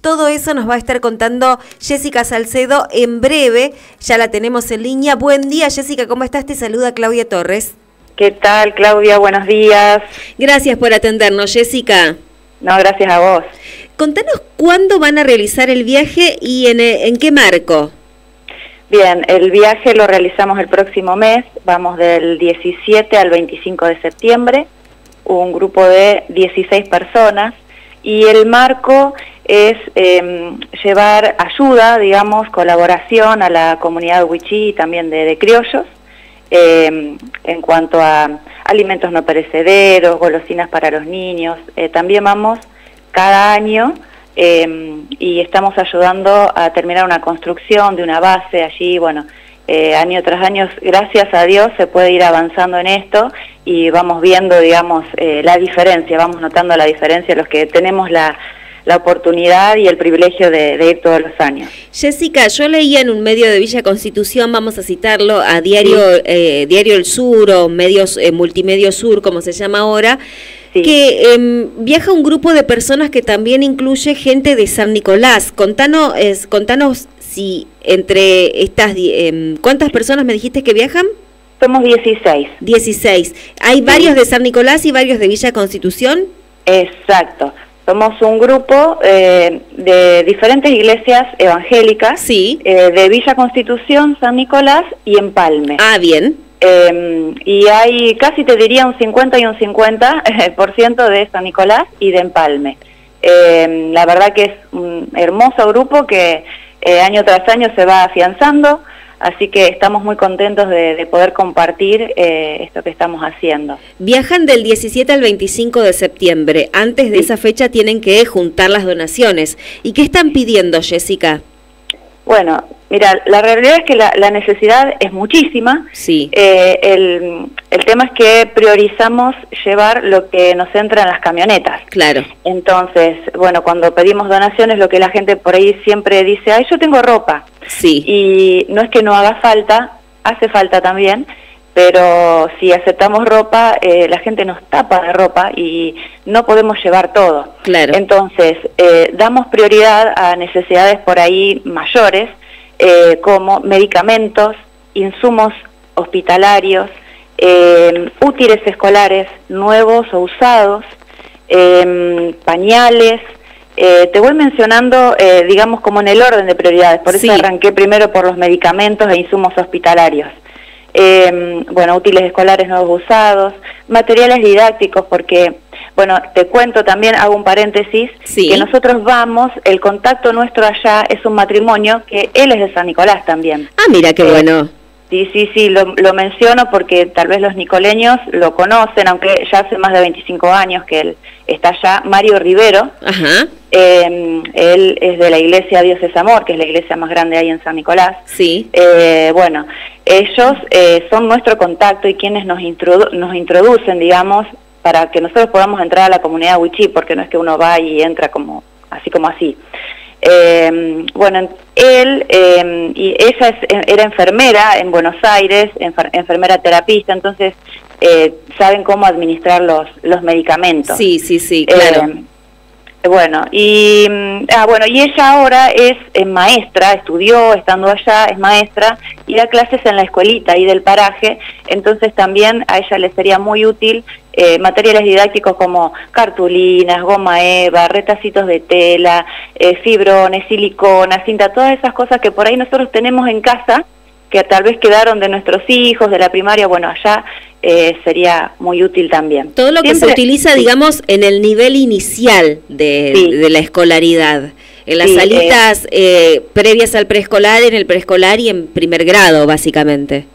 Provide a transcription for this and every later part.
Todo eso nos va a estar contando Jessica Salcedo en breve. Ya la tenemos en línea. Buen día, Jessica. ¿Cómo estás? Te saluda Claudia Torres. ¿Qué tal, Claudia? Buenos días. Gracias por atendernos, Jessica. No, gracias a vos. Contanos cuándo van a realizar el viaje y en, en qué marco. Bien, el viaje lo realizamos el próximo mes. Vamos del 17 al 25 de septiembre. Un grupo de 16 personas y el marco es em, llevar ayuda, digamos, colaboración a la comunidad wichí y también de, criollos em, en cuanto a alimentos no perecederos, golosinas para los niños. Eh, también vamos cada año em, y estamos ayudando a terminar una construcción de una base allí, bueno, eh, año tras año, gracias a Dios, se puede ir avanzando en esto y vamos viendo, digamos, eh, la diferencia, vamos notando la diferencia los que tenemos la, la oportunidad y el privilegio de, ir todos los años. Jessica, yo leía en un medio de Villa Constitución, vamos a citarlo, a Diario, eh, Diario El Sur o medios Multimedio Sur, como se llama ahora, que em, viaja un grupo de personas que también incluye gente de San Nicolás. Contanos, contanos si entre estas, em, ¿cuántas personas me dijiste que viajan? Somos 16. 16. ¿Hay varios de San Nicolás y varios de Villa Constitución? Exacto. Somos un grupo eh, de diferentes iglesias evangélicas sí. Eh, de Villa Constitución, San Nicolás y Empalme. Ah, bien. Em, y hay casi te diría un 50 y un 50 por ciento de San Nicolás y de Empalme. Em, la verdad que es un hermoso grupo que eh, año tras año se va afianzando, así que estamos muy contentos de, poder compartir eh, esto que estamos haciendo. Viajan del 17 al 25 de septiembre, antes de esa fecha tienen que juntar las donaciones. ¿Y qué están pidiendo, Jessica? Bueno, mira, la realidad es que la, necesidad es muchísima. Sí. Eh, el, el, tema es que priorizamos llevar lo que nos entra en las camionetas. Claro. Entonces, bueno, cuando pedimos donaciones, lo que la gente por ahí siempre dice, ay, yo tengo ropa. Sí. Y no es que no haga falta, hace falta también, pero si aceptamos ropa, eh, la gente nos tapa de ropa y no podemos llevar todo. Claro. Entonces, eh, damos prioridad a necesidades por ahí mayores, eh, como medicamentos, insumos hospitalarios, útiles escolares nuevos o usados, pañales, te voy mencionando, digamos, como en el orden de prioridades, por eso arranqué primero por los medicamentos e insumos hospitalarios. Eh, bueno, útiles escolares nuevos usados, materiales didácticos, porque, bueno, te cuento también, hago un paréntesis, que nosotros vamos, el contacto nuestro allá es un matrimonio que él es de San Nicolás también. Ah, mira qué eh, bueno. Sí, sí, sí, lo, lo, menciono porque tal vez los nicoleños lo conocen, aunque ya hace más de 25 años que él está allá, Mario Rivero. Ajá. Eh, él es de la iglesia Dios es Amor, que es la iglesia más grande ahí en San Nicolás. Sí. Eh, bueno, ellos eh, son nuestro contacto y quienes nos, nos introducen, digamos, para que nosotros podamos entrar a la comunidad Wichí, porque no es que uno va y entra como así como así. Eh, bueno, él eh, y ella era enfermera en Buenos Aires, enfermera terapista, entonces eh, saben cómo administrar los, los medicamentos. Sí, sí, sí, claro. bueno, y, mm, ah, bueno, y ella ahora es, maestra, estudió estando allá, es maestra, y da clases en la escuelita ahí del paraje, entonces también a ella le sería muy útil eh, materiales didácticos como cartulinas, goma eva, retacitos de tela, eh, fibrones, silicona, cinta, todas esas cosas que por ahí nosotros tenemos en casa, que tal vez quedaron de nuestros hijos, de la primaria, bueno, allá eh, sería muy útil también. Todo lo que se utiliza, digamos, en el nivel inicial de, la escolaridad. En las salitas previas al preescolar, en el preescolar y en primer grado, básicamente.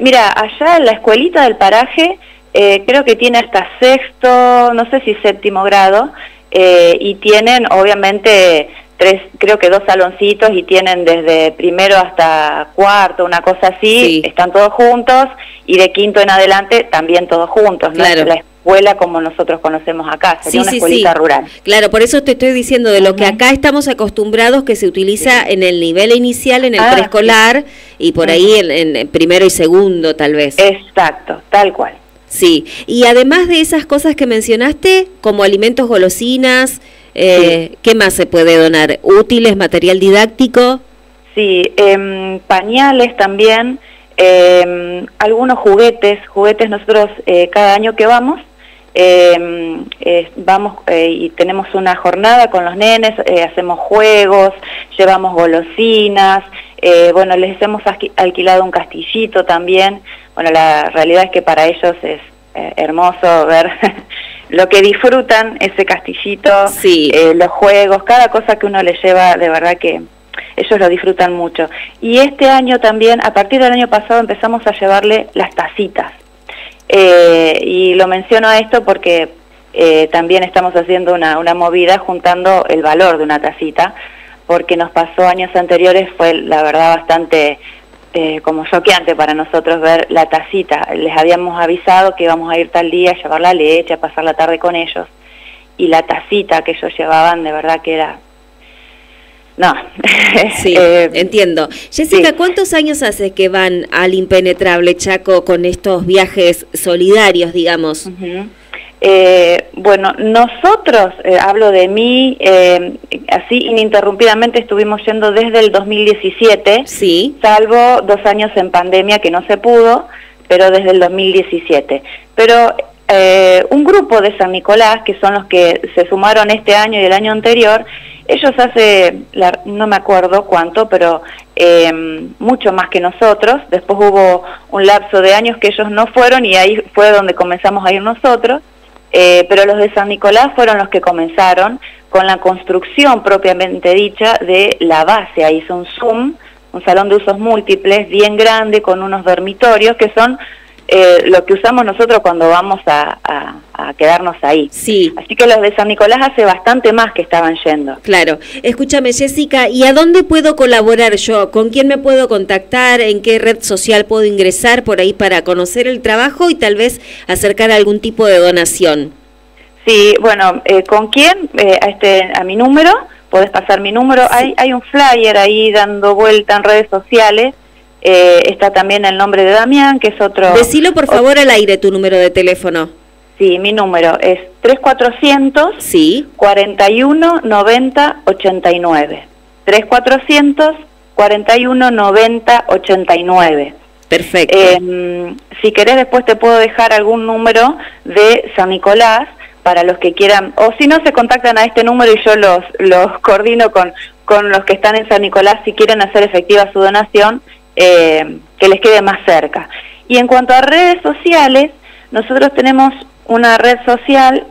mira, allá en la escuelita del paraje eh, creo que tiene hasta sexto, no sé si séptimo grado, eh, y tienen obviamente tres, creo que dos saloncitos y tienen desde primero hasta cuarto, una cosa así, están todos juntos, y de quinto en adelante también todos juntos, ¿no? La escuela como nosotros conocemos acá, sería una escuelita rural. Claro, por eso te estoy diciendo de lo que acá estamos acostumbrados que se utiliza en el nivel inicial, en el ah, preescolar, y por ahí en primero y segundo tal vez. Exacto, tal cual. Sí, y además de esas cosas que mencionaste, como alimentos golosinas, Eh, ¿Qué más se puede donar? ¿Útiles, material didáctico? Sí, em, pañales también, em, algunos juguetes, juguetes nosotros eh, cada año que vamos, em, vamos y tenemos una jornada con los nenes, hacemos juegos, llevamos golosinas, bueno, les hemos alquilado un castillito también, bueno, la realidad es que para ellos es hermoso ver lo que disfrutan ese castillito, eh, los juegos, cada cosa que uno le lleva, de verdad que ellos lo disfrutan mucho. Y este año también, a partir del año pasado, empezamos a llevarle las tacitas. Eh, y lo menciono a esto porque eh, también estamos haciendo una, una movida juntando el valor de una tacita, porque nos pasó años anteriores, fue la verdad bastante eh, como choqueante para nosotros ver la tacita. Les habíamos avisado que íbamos a ir tal día a llevar la leche, a pasar la tarde con ellos. Y la tacita que ellos llevaban, de verdad que era... No. sí, eh, entiendo. Jessica, ¿cuántos años hace que van al impenetrable Chaco con estos viajes solidarios, digamos? Eh, bueno, nosotros, eh, hablo de mí, eh, así ininterrumpidamente estuvimos yendo desde el 2017, sí. salvo dos años en pandemia que no se pudo, pero desde el 2017. Pero un grupo de San Nicolás, que son los que se sumaron este año y el año anterior, ellos hace, no me acuerdo cuánto, pero mucho más que nosotros. Después hubo un lapso de años que ellos no fueron y ahí fue donde comenzamos a ir nosotros. Eh, pero los de San Nicolás fueron los que comenzaron con la construcción propiamente dicha de la base. Ahí hizo un Zoom, un salón de usos múltiples bien grande con unos dormitorios que son eh, lo que usamos nosotros cuando vamos a, quedarnos ahí. Sí. Así que los de San Nicolás hace bastante más que estaban yendo. Claro. Escúchame, Jessica, ¿y a dónde puedo colaborar yo? ¿Con quién me puedo contactar? ¿En qué red social puedo ingresar por ahí para conocer el trabajo y tal vez acercar algún tipo de donación? Sí, bueno, eh, ¿con quién? Eh, a, este, a mi número, podés pasar mi número. Hay, hay un flyer ahí dando vuelta en redes sociales eh, está también el nombre de Damián, que es otro... Decilo por favor al aire tu número de teléfono. Sí, mi número es 3400 sí. 41 90 89. 3400 41 90 89. Perfecto. Em, si querés después te puedo dejar algún número de San Nicolás para los que quieran, o si no se contactan a este número y yo los, los coordino con, con los que están en San Nicolás si quieren hacer efectiva su donación eh, que les quede más cerca. Y en cuanto a redes sociales, nosotros tenemos una red social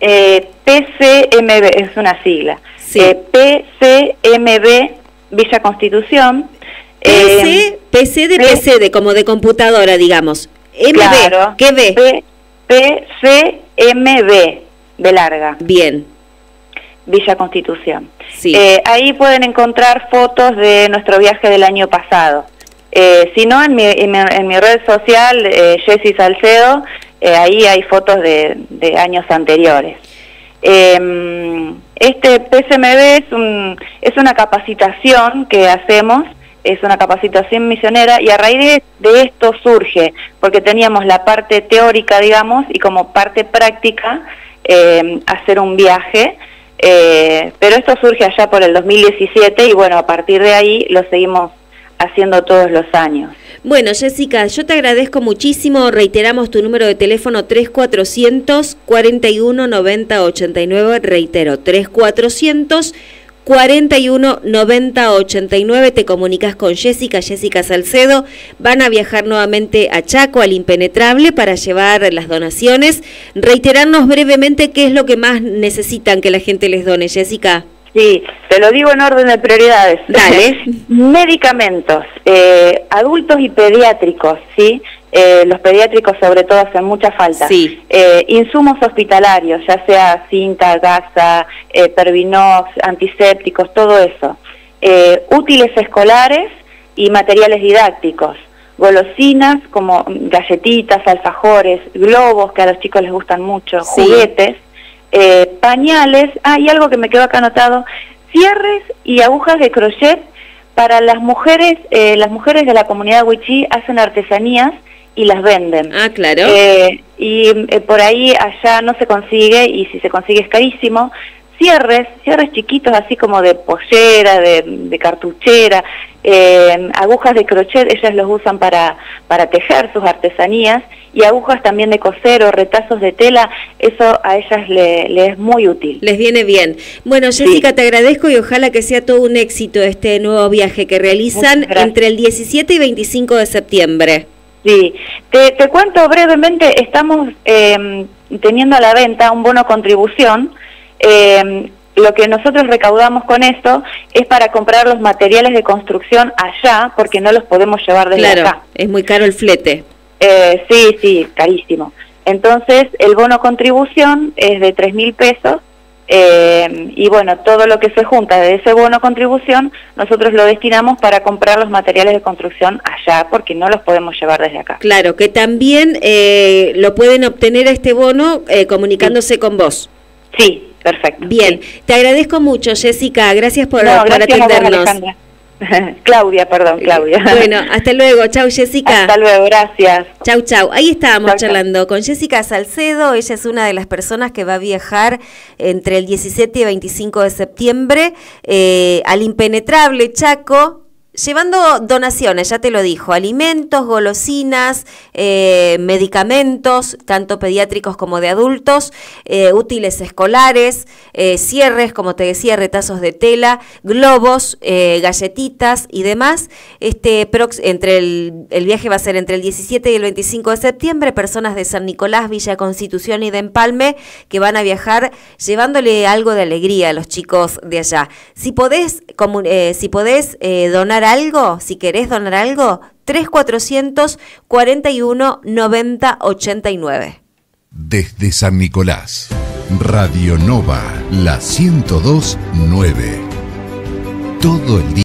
eh, PCMB, es una sigla, eh, PCMB Villa Constitución. PC, PC de PC, de como de computadora, digamos. MB, ¿qué B? PCMB, de larga. Bien. Villa Constitución. Sí. ahí pueden encontrar fotos de nuestro viaje del año pasado. Eh, si no, en mi, en mi, red social, eh, Jessy Salcedo, eh, ahí hay fotos de, años anteriores. Em, este PSMB es, es una capacitación que hacemos, es una capacitación misionera y a raíz de, esto surge, porque teníamos la parte teórica, digamos, y como parte práctica, em, hacer un viaje. Eh, pero esto surge allá por el 2017 y bueno, a partir de ahí lo seguimos haciendo todos los años. Bueno, Jessica, yo te agradezco muchísimo. Reiteramos tu número de teléfono 3400 41 90 89. Reitero, 3400 41 90 89. Te comunicas con Jessica, Jessica Salcedo. Van a viajar nuevamente a Chaco, al Impenetrable, para llevar las donaciones. Reiterarnos brevemente qué es lo que más necesitan que la gente les done, Jessica. Sí, te lo digo en orden de prioridades. Dale. Medicamentos, eh, adultos y pediátricos, ¿sí? Eh, los pediátricos sobre todo hacen mucha falta. Sí. Eh, insumos hospitalarios, ya sea cinta, gasa, pervinox, antisépticos, todo eso. útiles escolares y materiales didácticos. Golosinas como galletitas, alfajores, globos que a los chicos les gustan mucho, juguetes eh, pañales, ah, y algo que me quedó acá anotado, cierres y agujas de crochet para las mujeres, eh, las mujeres de la comunidad Wichí hacen artesanías y las venden. Ah, claro. Eh, y por ahí allá no se consigue, y si se consigue es carísimo, cierres, cierres chiquitos así como de pollera, de, cartuchera, eh, agujas de crochet, ellas los usan para, para tejer sus artesanías y agujas también de coser o retazos de tela, eso a ellas le, es muy útil. Les viene bien. Bueno, Jessica, te agradezco y ojalá que sea todo un éxito este nuevo viaje que realizan entre el 17 y 25 de septiembre. Sí, te, te cuento brevemente, estamos eh, teniendo a la venta un bono contribución. Eh, lo que nosotros recaudamos con esto es para comprar los materiales de construcción allá, porque no los podemos llevar desde claro, acá. Es muy caro el flete. Eh, sí, sí, carísimo. Entonces, el bono contribución es de tres mil pesos eh, y bueno, todo lo que se junta de ese bono contribución, nosotros lo destinamos para comprar los materiales de construcción allá, porque no los podemos llevar desde acá. Claro, que también eh, lo pueden obtener este bono eh, comunicándose con vos. Sí, perfecto. Bien, te agradezco mucho, Jessica. Gracias por, atendernos. Claudia, perdón, Claudia. Bueno, hasta luego. Chau, Jessica. Hasta luego, gracias. Chau, chau. Ahí estábamos charlando con Jessica Salcedo. Ella es una de las personas que va a viajar entre el 17 y 25 de septiembre eh, al impenetrable Chaco llevando donaciones, ya te lo dijo, alimentos, golosinas, eh, medicamentos, tanto pediátricos como de adultos, eh, útiles escolares, eh, cierres, como te decía, retazos de tela, globos, galletitas y demás. Este, entre el, el, viaje va a ser entre el 17 y el 25 de septiembre, personas de San Nicolás, Villa Constitución y de Empalme que van a viajar llevándole algo de alegría a los chicos de allá. Si podés, si podés donar algo, si querés donar algo, 3400 41 90 89. Desde San Nicolás, Radio Nova, la 1029. Todo el día.